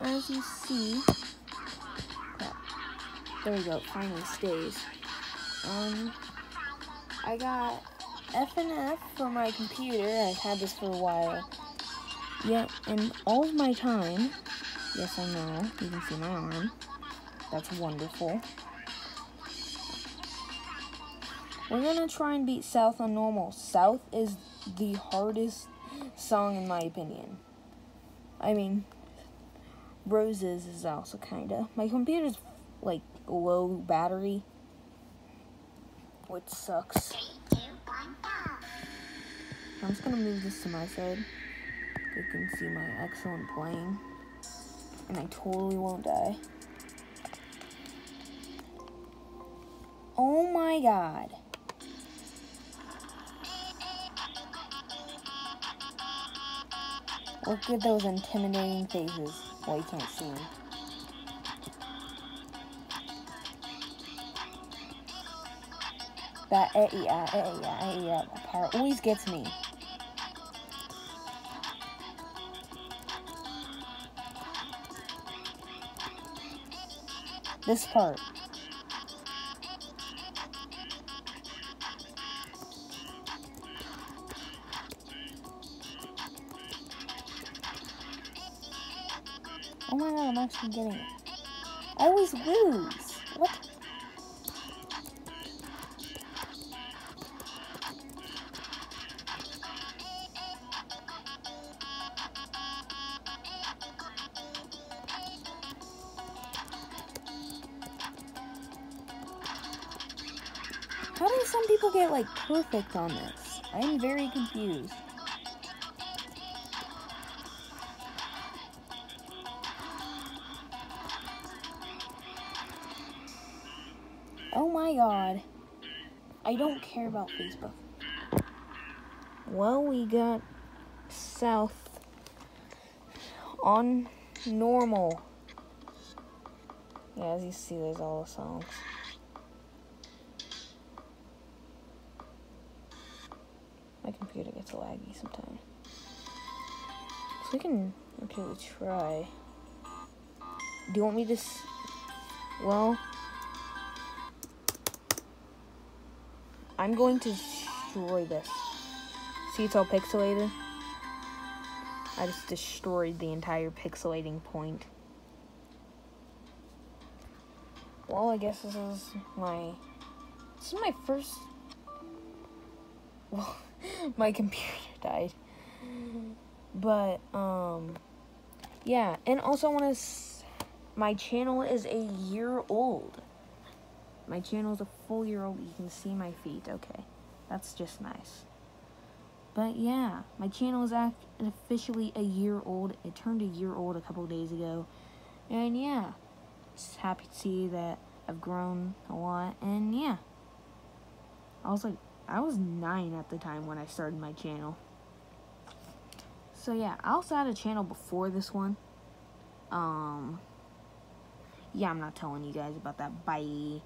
as you see. There we go. Finally stays. Um, I got FNF for my computer. I've had this for a while. Yeah, and all of my time. Yes, I know. You can see my arm. That's wonderful. We're gonna try and beat South on normal. South is the hardest song in my opinion. I mean, Roses is also kinda. My computer's like low battery, which sucks. I'm just gonna move this to my side. You can see my excellent playing, and I totally won't die. Oh my god. Look at those intimidating faces. Well, you can't see them. That, eh, yeah, eh, yeah, eh, yeah, part always gets me. This part. Oh my god, I'm actually getting it. I always lose. What? How do some people get like perfect on this? I am very confused. Oh my god. I don't care about Facebook. Well, we got South on normal. Yeah, as you see, there's all the songs. My computer gets laggy sometimes. So we can, we try. Do you want me to, well, I'm going to destroy this. See, it's all pixelated. I just destroyed the entire pixelating point. Well, I guess this is my. This is my first. Well, my computer died. But, um. Yeah, and also I want to. My channel is a year old. My channel is a full year old. You can see my feet. Okay. That's just nice. But yeah, my channel is officially a year old. It turned a year old a couple days ago. And yeah, just happy to see that I've grown a lot. And yeah, I was like, I was nine at the time when I started my channel. So yeah, I also had a channel before this one. Um, yeah, I'm not telling you guys about that. Bye.